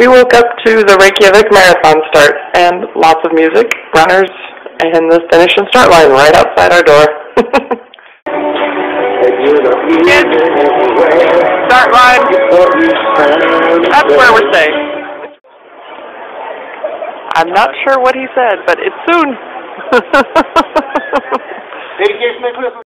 We woke up to the Reykjavik Marathon start and lots of music, runners, and the finish and start line right outside our door. Kids, start line. That's where we're safe. I'm not sure what he said, but it's soon.